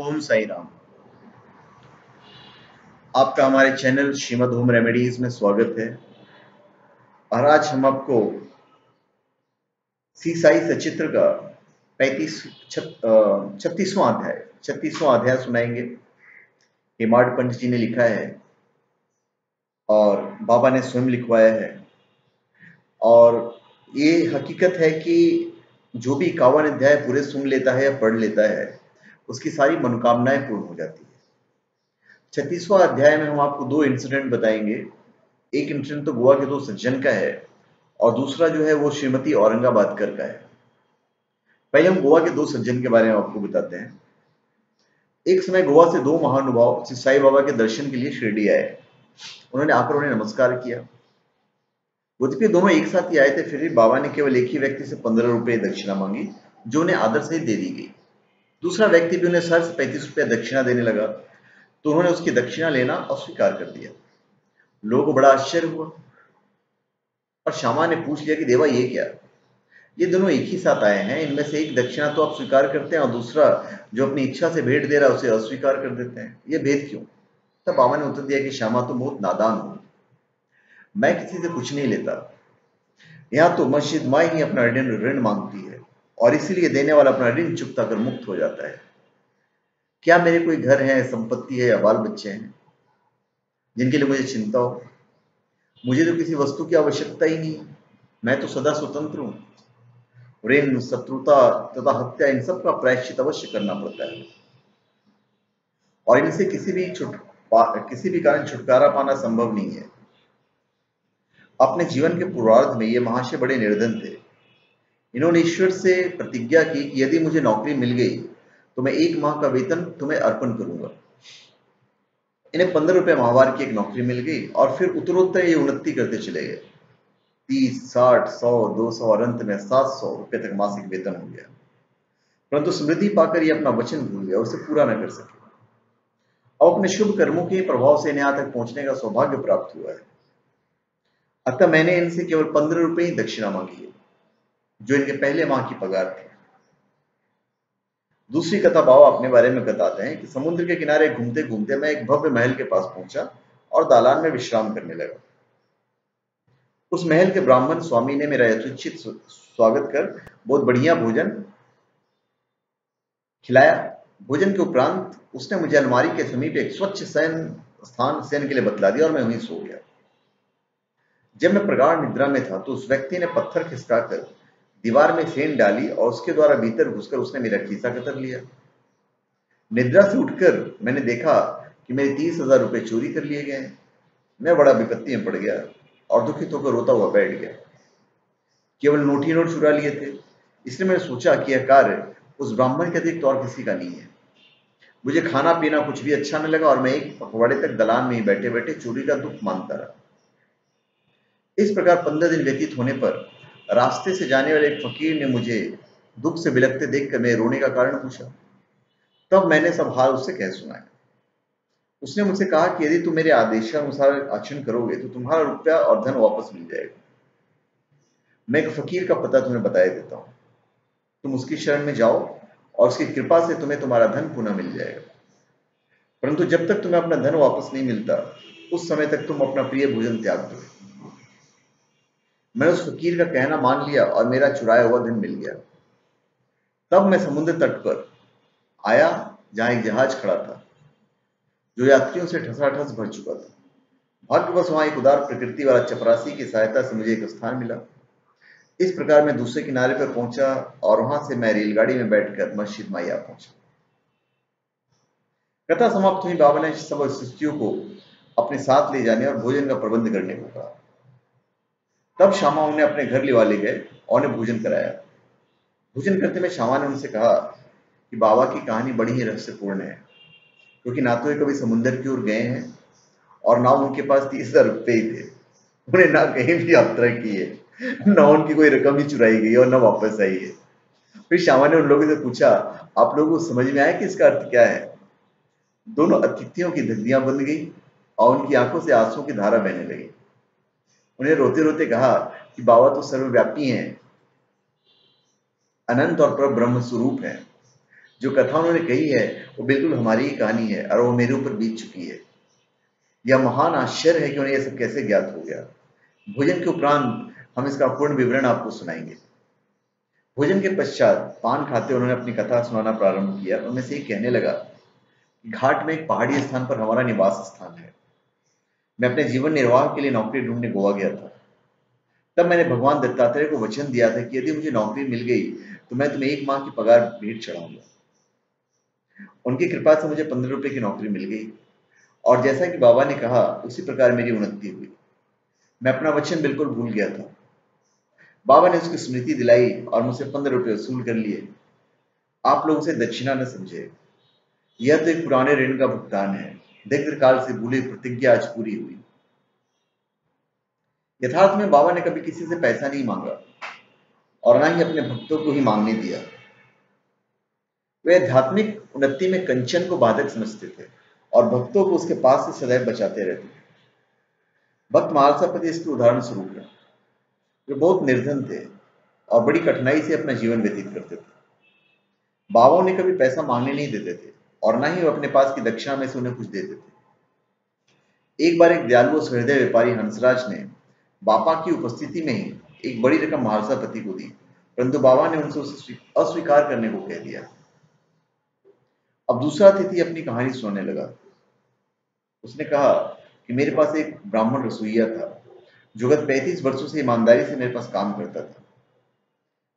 ओम साई राम। आपका हमारे channel Shrimad home remedies में स्वागत है। और आज हम आपको सी साई सचित्र का पैतीस छत्तीसवां अध्याय छत्तीसवां अध्याय सुनाएँगे। हिमाड पंत जी ने लिखा है और बाबा ने स्वयं लिखवाया है। और ये हकीकत है कि जो भी इक्यावन अध्याय पूरे सुन लेता है या पढ़ लेता है उसकी सारी मनोकामनाएँ पूर्ण हो जाती है। छत्तीसवा अध्याय में हम आपको दो इंसिडेंट बताएँगे। एक इंसिडेंट तो गोवा के दो सज्जन का है और दूसरा जो है वो श्रीमती औरंगाबाद कर का है। पहले हम गोवा के दो सज्जन के बारे में आपको बताते हैं। एक समय गोवा से दो महानुभाव, श्री साई बाबा के दर्शन के लिए शिरडी आए। उन्होंने आकर उन्हें नमस्कार किया। यद्यपि दोनों एक साथ ही आए थे, फिर भी बाबा ने केवल एक ही व्यक्ति से पंद्रह रुपए दक्षिणा मांगी, जो उन्हें आदर से दे दी गई। दूसरा व्यक्ति भी उन्हें सर से पैंतीस रुपया दक्षिणा देने लगा तो उन्होंने उसकी दक्षिणा लेना अस्वीकार कर दिया। लोगों को बड़ा आश्चर्य हुआ और श्यामा ने पूछ लिया कि, देवा, ये क्या? ये दोनों एक ही साथ आए हैं, इनमें से एक दक्षिणा तो आप स्वीकार करते हैं और दूसरा जो अपनी इच्छा से भेंट दे रहा है उसे अस्वीकार कर देते हैं। ये भेद क्यों? तब बाबा ने उत्तर दिया कि श्यामा तो बहुत नादान हो। मैं किसी से कुछ नहीं लेता। यहाँ तो मस्जिद माई ही अपना ऋण मांगती है। और इसीलिए देने वाला अपना ऋण चुकता कर मुक्त हो जाता है। क्या मेरे कोई घर है, संपत्ति है या बाल बच्चे हैं, जिनके लिए मुझे चिंता हो? मुझे तो किसी वस्तु की आवश्यकता ही नहीं। मैं तो सदा स्वतंत्र हूँ। ऋण, शत्रुता तथा हत्या, इन सब का प्रायश्चित अवश्य करना पड़ता है। और इनसे किसी भी छुट, किसी भी कारण छुटकारा पाना संभव नहीं है। अपने जीवन के पूर्वार्ध में ये महाशय बड़े निर्धन थे। इन्होंने ईश्वर से प्रतिज्ञा की कि यदि मुझे नौकरी मिल गई तो मैं एक माह का वेतन तुम्हें अर्पण करूँगा। इन्हें पंद्रह रुपए माहवार की एक नौकरी मिल गई और फिर उत्तरोत्तर ये उन्नति करते चले गए। तीस, साठ, सौ, दो सौ और अंत में सात सौ रुपए तक मासिक वेतन हो गया। परंतु समृद्धि पाकर ये अपना वचन भूल गया उसे पूरा न कर सके। और अपने शुभ कर्मों के प्रभाव से इन्हें यहाँ तक पहुँचने का सौभाग्य प्राप्त हुआ है। अतः मैंने इनसे केवल पंद्रह रुपए ही दक्षिणा मांगी है। जो इनके पहले माह की पगार थी। दूसरी कथा बाबा अपने बारे में बताते हैं कि समुद्र के किनारे घूमते घूमते मैं एक भव्य महल के पास पहुँचा और दालान में विश्राम करने लगा। उस महल के ब्राह्मण स्वामी ने मेरा यथोचित स्वागत कर बहुत बढ़िया भोजन खिलाया। भोजन के उपरांत उसने मुझे अलमारी के समीप एक स्वच्छ शयन स्थान शयन के लिए बतला दिया और मैं वहीं सो गया। जब मैं प्रगाढ़ निद्रा में था तो उस व्यक्ति ने पत्थर खिसकाकर दीवार में सेन डाली और उसके द्वारा भीतर घुसकर उसने मेरा खीसा कतर लिया। निद्रा से उठकर मैंने देखा कि मेरे तीस हज़ार रुपए चोरी कर लिए गए मैं बड़ा विपत्ति में पड़ गया और दुखित होकर रोता हुआ बैठ गया। केवल नोटी नोट चुरा लिए थे। इसलिए मैंने सोचा कि यह कार्य उस ब्राह्मण के अतिरिक्त और किसी का नहीं है। मुझे खाना पीना कुछ भी अच्छा न लगा और मैं एक पखवाड़े तक दलान में ही बैठे बैठे चोरी का दुख मानता रहा। इस प्रकार पंद्रह दिन व्यतीत होने पर रास्ते से जाने वाले एक फकीर ने मुझे दुख से बिलकते देखकर मेरे रोने का कारण पूछा। तब मैंने सब हाल उससे कह सुनाया। उसने मुझसे कहा कि यदि तुम मेरे आदेशानुसार आचरण करोगे तो तुम्हारा रुपया और धन वापस मिल जाएगा। मैं एक फकीर का पता तुम्हें बताया देता हूँ। तुम उसकी शरण में जाओ और उसकी कृपा से तुम्हें तुम्हारा धन पुनः मिल जाएगा। परंतु जब तक तुम्हें अपना धन वापस नहीं मिलता, उस समय तक तुम अपना प्रिय भोजन त्याग दो मैं उस फकीर का कहना मान लिया और मेरा चुराया हुआ धन मिल गया। तब मैं समुद्र तट पर आया, जहाँ एक जहाज़ खड़ा था, जो यात्रियों से ठसाठस भर चुका था। भाग्यवश वहाँ एक उदार प्रकृति वाला चपरासी की सहायता से मुझे एक स्थान मिला। इस प्रकार मैं दूसरे किनारे पर पहुँचा और वहाँ से मैं रेलगाड़ी में बैठकर मस्जिद माइया पहुँचा। कथा समाप्त हुई, बाबा ने सब स्थितियों को अपने साथ ले जाने और भोजन का प्रबंध करने को कहा। तब श्यामा उन्हें अपने घर लिवा ले गए और उन्हें भोजन कराया। भोजन करते में श्यामा ने उनसे कहा कि बाबा की कहानी बड़ी ही रहस्यपूर्ण है, क्योंकि ना तो ये कभी समुद्र की ओर गए हैं और ना उनके पास तीस हज़ार रुपये ही थे। उन्हें ना कहीं भी यात्रा की है, ना उनकी कोई रकम ही चुराई गई और ना वापस आई है। फिर श्यामा ने उन लोगों से पूछा, आप लोगों को समझ में आया कि इसका अर्थ क्या है? दोनों अतिथियों की धग्दियाँ बन गई और उनकी आँखों से आँसू की धारा बहने लगी। उन्हें रोते रोते कहा कि, बाबा तो सर्वव्यापी हैं। अनंत और पर ब्रह्म स्वरूप है। जो कथा उन्होंने कही है, वो बिल्कुल हमारी ही कहानी है और वो मेरे ऊपर बीत चुकी है। यह महान आश्चर्य है कि उन्हें यह सब कैसे ज्ञात हो गया। भोजन के उपरांत हम इसका पूर्ण विवरण आपको सुनाएँगे। भोजन के पश्चात पान खाते उन्होंने अपनी कथा सुनाना प्रारंभ किया उनमें से कहने लगा घाट में एक पहाड़ी स्थान पर हमारा निवास स्थान है। मैं अपने जीवन निर्वाह के लिए नौकरी ढूँढने गोवा गया था। तब मैंने भगवान दत्तात्रेय को वचन दिया था कि यदि मुझे नौकरी मिल गई तो मैं तुम्हें एक माह की पगार भेंट चढ़ाऊँगा। उनकी कृपा से मुझे पंद्रह रुपए की नौकरी मिल गई। और जैसा कि बाबा ने कहा, उसी प्रकार मेरी उन्नति हुई। मैं अपना वचन बिल्कुल भूल गया था। बाबा ने उसकी स्मृति दिलाई और मुझसे पंद्रह रुपये वसूल कर लिए। आप लोग उसे दक्षिणा न समझे। यह तो एक पुराने ऋण का भुगतान है। दीर्घ काल से भूली प्रतिज्ञा आज पूरी हुई। यथार्थ में बाबा ने कभी किसी से पैसा नहीं मांगा और ना ही अपने भक्तों को ही मांगने दिया। वे आध्यात्मिक उन्नति में कंचन को बाधक समझते थे और भक्तों को उसके पास से सदैव बचाते रहते थे। भक्त महालसापति इसके उदाहरण स्वरूप है। वे बहुत निर्धन थे और बड़ी कठिनाई से अपना जीवन व्यतीत करते थे। बाबाओं ने कभी पैसा मांगने नहीं देते थे। और ना ही वो अपने पास की दक्षिणा में से उन्हें कुछ देते। थे एक बार एक दयालु सहृदय व्यापारी हंसराज ने बापा की उपस्थिति में ही एक बड़ी रकम महारसा पति को दी, परंतु बाबा ने उनसे अस्वीकार करने को कह दिया। अब दूसरा अतिथि अपनी कहानी सुनाने लगा। उसने कहा कि मेरे पास एक ब्राह्मण रसोईया था, जो गत पैंतीस वर्षों से ईमानदारी से मेरे पास काम करता था।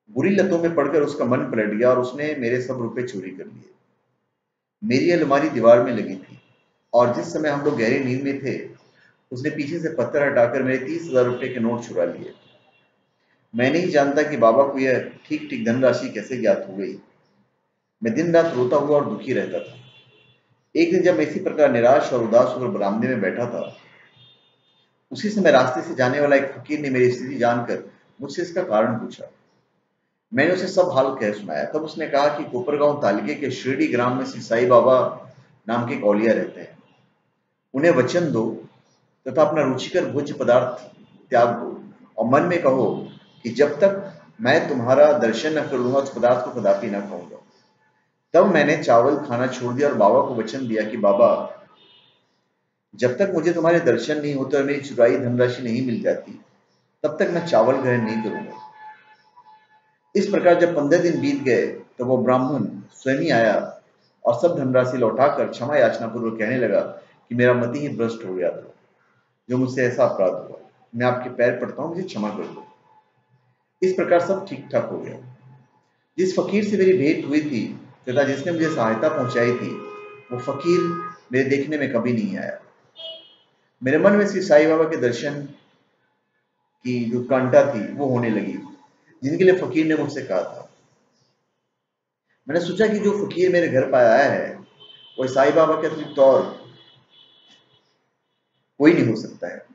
बुरी लतों में पड़कर उसका मन पलट गया और उसने मेरे सब रुपए चोरी कर लिए। मेरी अलमारी दीवार में लगी थी। और जिस समय हम लोग गहरी नींद में थे, उसने पीछे से पत्थर हटाकर मेरे तीस हज़ार रुपए के नोट चुरा लिए। मैं नहीं जानता कि बाबा को यह ठीक ठीक धनराशि कैसे ज्ञात हो गई। मैं दिन रात रोता हुआ और दुखी रहता था। एक दिन जब मैं इसी प्रकार निराश और उदास होकर बरामदे में बैठा था, उसी समय रास्ते से जाने वाला एक फकीर ने मेरी स्थिति जानकर मुझसे इसका कारण पूछा। मैंने उसे सब हाल कह सुनाया। तब उसने कहा कि कोपरगांव तालिके के शिरडी ग्राम में श्री साई बाबा नाम के कौलिया रहते हैं। उन्हें वचन दो तथा अपना रुचिकर भोज्य पदार्थ त्याग दो और मन में कहो कि जब तक मैं तुम्हारा दर्शन न कर लूँगा, उस पदार्थ को कदापि न खाऊँगा। तब मैंने चावल खाना छोड़ दिया और बाबा को वचन दिया कि, बाबा, जब तक मुझे तुम्हारे दर्शन नहीं होते और मेरी चुराई धनराशि नहीं मिल जाती, तब तक मैं चावल ग्रहण नहीं करूँगा। इस प्रकार जब पंद्रह दिन बीत गए तो वो ब्राह्मण स्वयं ही आया और सब धनराशि लौटाकर क्षमा याचना पूर्वक कहने लगा कि मेरा मति ही भ्रष्ट हो गया था, जो मुझसे ऐसा अपराध हुआ। मैं आपके पैर पड़ता हूँ, मुझे क्षमा कर दो। इस प्रकार सब ठीक ठाक हो गया। जिस फकीर से मेरी भेंट हुई थी तथा जिसने मुझे सहायता पहुंचाई थी, वो फकीर मेरे देखने में कभी नहीं आया। मेरे मन में श्री साई बाबा के दर्शन की जो कांटा थी, वो होने लगी। जिनके लिए फकीर ने मुझसे कहा था। मैंने सोचा कि जो फकीर मेरे घर पर आया है वो साई बाबा के अतिरिक्त और कोई नहीं हो सकता है।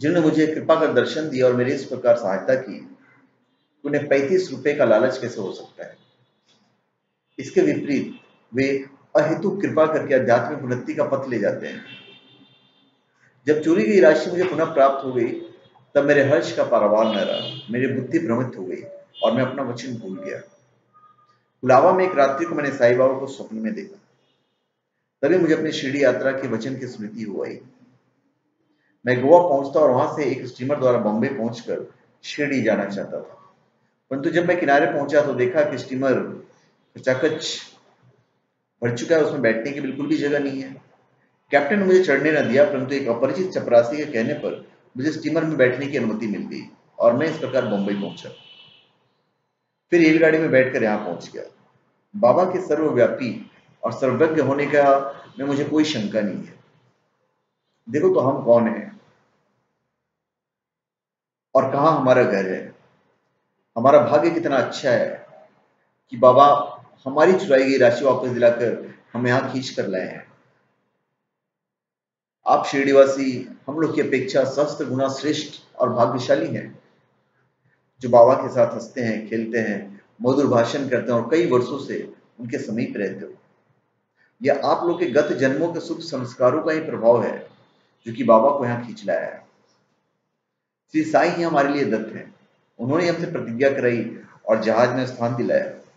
जिन्होंने मुझे कृपा कर दर्शन दिया और मेरी इस प्रकार सहायता की, उन्हें पैंतीस रुपए का लालच कैसे हो सकता है? इसके विपरीत, वे अहेतु कृपा करके आध्यात्मिक उन्नति का पथ ले जाते हैं। जब चोरी गई राशि मुझे पुनः प्राप्त हो गई तब मेरे हर्ष का पारावार न रहा। मेरी बुद्धि भ्रमित हो गई और मैं अपना वचन भूल गया। गुलावा में एक रात्रि को मैंने साई बाबा को स्वप्न में देखा। तभी मुझे अपनी शिरडी यात्रा के वचन की स्मृति हो आई। मैं गोवा पहुँचता और वहाँ से एक स्टीमर द्वारा बॉम्बे पहुंचकर शिरडी जाना चाहता था। परंतु जब मैं किनारे पहुँचा तो देखा कि स्टीमर कचाकच भर चुका है, उसमें बैठने की बिल्कुल भी जगह नहीं है। कैप्टन मुझे चढ़ने न दिया, परंतु एक अपरिचित चपरासी के कहने पर मुझे स्टीमर में बैठने की अनुमति मिल गई और मैं इस प्रकार मुंबई पहुँचा। फिर रेलगाड़ी में बैठकर यहाँ पहुँच गया। बाबा के सर्वव्यापी और सर्वज्ञ होने का में मुझे कोई शंका नहीं है। देखो तो हम कौन हैं? और कहा हमारा घर है? हमारा भाग्य कितना अच्छा है कि बाबा हमारी चुराई गई राशि वापस दिलाकर हम यहाँ खींच कर लाए हैं। आप शिरडीवासी हम लोग की अपेक्षा सहस्त्र गुना श्रेष्ठ और भाग्यशाली हैं। जो बाबा के साथ हँसते हैं, खेलते हैं, मधुर भाषण करते हैं और कई वर्षों से उनके समीप रहते हो। यह आप लोग के गत जन्मों के शुभ संस्कारों का ही प्रभाव है, जो कि बाबा को यहाँ खींच लाया है। श्री साई ही हमारे लिए दत्त हैं। उन्होंने हमसे प्रतिज्ञा कराई और जहाज़ में स्थान दिलाया।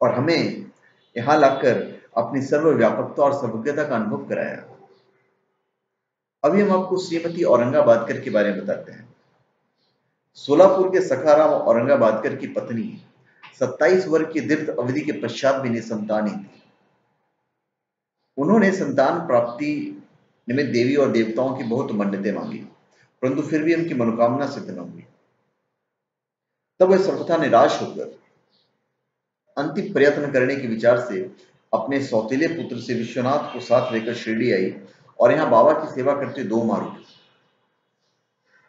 और हमें यहाँ लाकर अपनी सर्वव्यापकता और सर्वज्ञता का अनुभव कराया। अभी हम आपको श्रीमती औरंगाबादकर के बारे में बताते हैं। सोलापुर के सखाराम औरंगाबादकर की पत्नी 27 वर्ष की दीर्घ अवधि के पश्चात भी निसंतानी थी। उन्होंने संतान प्राप्ति निमित्त देवी और देवताओं की बहुत मन्नतें मांगी, परंतु फिर भी उनकी मनोकामना सिद्ध न हुई। तब वह सर्वथा निराश होकर अंतिम प्रयत्न करने के विचार से अपने सौतेले पुत्र से विश्वनाथ को साथ लेकर शिरडी आई और यहाँ बाबा की सेवा करते दो मारू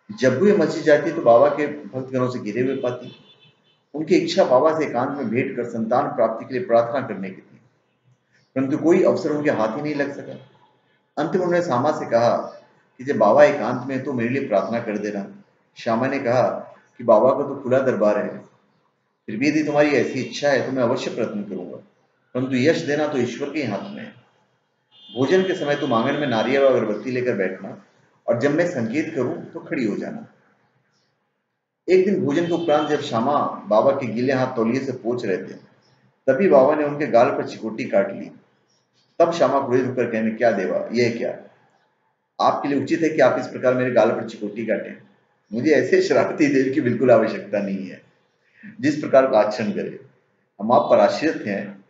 जब भी मस्जिद जाती तो बाबा के भक्तगणों से घिरे हुए पाती। उनकी इच्छा बाबा से एकांत में भेंट कर संतान प्राप्ति के लिए प्रार्थना करने की थी। परंतु कोई अवसर उनके हाथ ही नहीं लग सका। अंत में उन्होंने सामा से कहा कि जब बाबा एकांत में तो मेरे लिए प्रार्थना कर देना। श्यामा ने कहा कि बाबा का तो खुला दरबार है। फिर भी यदि तुम्हारी ऐसी इच्छा है तो मैं अवश्य प्रयत्न करूँगा। परंतु यश देना तो ईश्वर के हाथ में है। भोजन के समय तुम आँगन में नारियल और अगरबत्ती लेकर बैठना और जब मैं संकेत करूँ तो खड़ी हो जाना। एक दिन भोजन के उपरांत जब श्यामा बाबा के गीले हाथ तौलिए से पोच रहे थे, तभी बाबा ने उनके गाल पर चिकोटी काट ली। तब श्यामा क्रोधित होकर कहने, क्या देवा, यह क्या? आपके लिए उचित है कि आप इस प्रकार मेरे गाल पर चिकोटी काटें। मुझे ऐसे शरारती देव की बिल्कुल आवश्यकता नहीं है, जिस प्रकार का आचरण करे। हम आप पर आश्रित हैं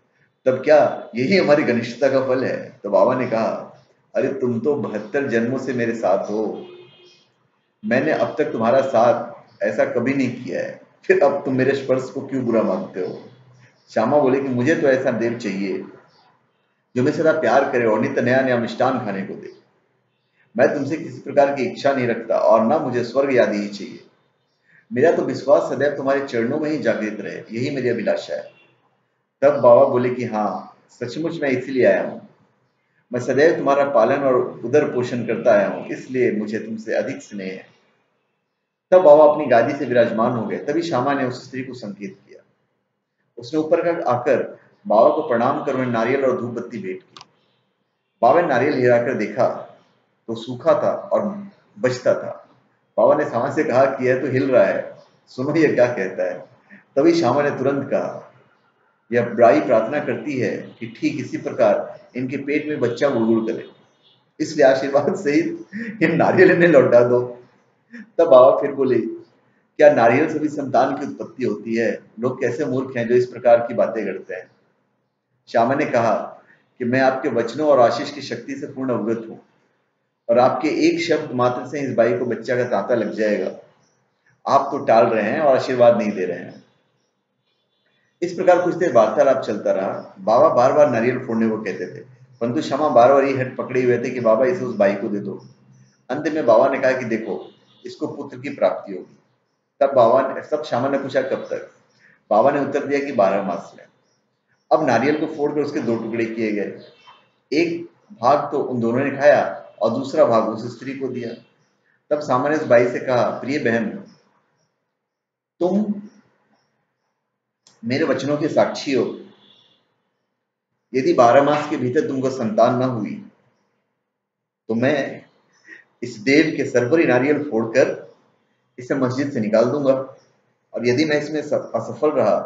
तब क्या यही हमारी घनिष्ठता का फल है? तो बाबा ने कहा, अरे, तुम तो बहत्तर जन्मों से मेरे साथ हो। मैंने अब तक तुम्हारा साथ ऐसा कभी नहीं किया है। फिर अब तुम मेरे स्पर्श को क्यों बुरा मानते हो? श्यामा बोले कि, मुझे तो ऐसा देव चाहिए, जो मैं सदा प्यार करे और नित्य नया नया मिष्टान खाने को दे। मैं तुमसे किसी प्रकार की इच्छा नहीं रखता और ना मुझे स्वर्ग याद ही चाहिए। मेरा तो विश्वास सदैव तुम्हारे चरणों में ही जागृत रहे। यही मेरी अभिलाषा है। तब बाबा बोले कि हाँ सचमुच मैं इसीलिए आया हूँ। मैं सदैव तुम्हारा पालन और उदर पोषण करता आया हूँ, इसलिए मुझे तुमसे अधिक स्नेह है। तब बाबा अपनी गादी से विराजमान हो गए। तभी श्यामा ने उस स्त्री को संकेत किया। उसने ऊपर का आकर बाबा को प्रणाम कर उन्हें नारियल और धूप बत्ती भेंट की। बाबा ने नारियल हिराकर देखा तो सूखा था और बचता था। बाबा ने श्यामा से कहा कि यह तो हिल रहा है, सुनो यह क्या कहता है। तभी श्यामा ने तुरंत कहा यह ब्राई प्रार्थना करती है कि ठीक इसी प्रकार इनके पेट में बच्चा गुड़गुड़ करे। इसलिए आशीर्वाद सहित इन नारियल इन्हें लौटा दो। तब बाबा फिर बोले, क्या नारियल से भी संतान की उत्पत्ति होती है? लोग कैसे मूर्ख हैं जो इस प्रकार की बातें करते हैं? श्यामा ने कहा कि मैं आपके वचनों और आशीष की शक्ति से पूर्ण अवगत हूँ और आपके एक शब्द मात्र से इस बाई को बच्चा का तांता लग जाएगा। आप तो टाल रहे हैं और आशीर्वाद नहीं दे रहे हैं। इस प्रकार कुछ देर वार्तालाप चलता रहा। बाबा बार बार नारियल फोड़ने को कहते थे, परंतु क्षमा बार बार ये हट पकड़े हुए थे कि बाबा इसे उस बाई को दे दो। अंत में बाबा ने कहा कि देखो, इसको पुत्र की प्राप्ति होगी। तब बाबा ने सब श्यामा ने पूछा, कब तक? बाबा ने उत्तर दिया कि बारह मास में। अब नारियल को फोड़कर उसके दो टुकड़े किए गए। एक भाग तो उन दोनों ने खाया और दूसरा भाग उस स्त्री को दिया। तब सामान्य बाई से कहा, प्रिय बहन, तुम मेरे वचनों के साक्षी हो। यदि बारह मास के भीतर तुमको संतान ना हुई तो मैं इस देव के सरपरी नारियल फोड़कर इसे मस्जिद से निकाल दूँगा। और यदि मैं इसमें असफल रहा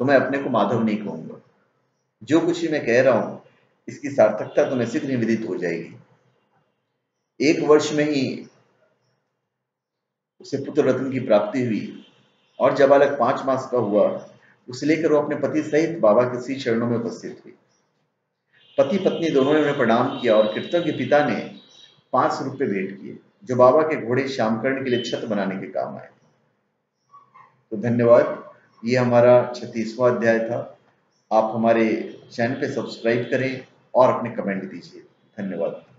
तो मैं अपने को माधव नहीं कहूँगा। जो कुछ मैं कह रहा हूँ, इसकी सार्थकता तुम्हें शीघ्र निवेदित हो जाएगी। एक वर्ष में ही उसे पुत्र रत्न की प्राप्ति हुई, और जब अलग पाँच मास का हुआ उसे लेकर वो अपने पति सहित बाबा के सी चरणों में उपस्थित हुई। पति पत्नी दोनों ने उन्हें प्रणाम किया और कृतज्ञ पिता ने पाँच रुपये भेंट किए, जो बाबा के घोड़े श्यामकर्ण के लिए छत बनाने के काम आए। तो धन्यवाद, ये हमारा छत्तीसवा अध्याय था। आप हमारे चैनल पे सब्सक्राइब करें और अपने कमेंट दीजिए। धन्यवाद।